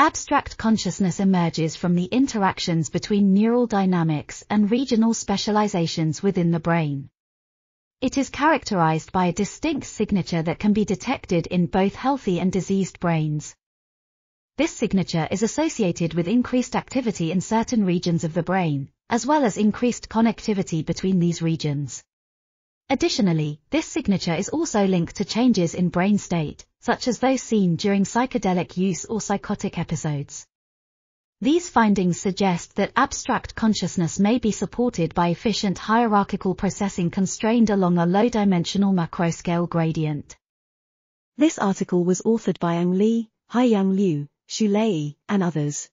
Abstract consciousness emerges from the interactions between neural dynamics and regional specializations within the brain. It is characterized by a distinct signature that can be detected in both healthy and diseased brains. This signature is associated with increased activity in certain regions of the brain, as well as increased connectivity between these regions. Additionally, this signature is also linked to changes in brain state, such as those seen during psychedelic use or psychotic episodes. These findings suggest that abstract consciousness may be supported by efficient hierarchical processing constrained along a low-dimensional macroscale gradient. This article was authored by Ang Li, Haiyang Liu, Xu Lei, and others.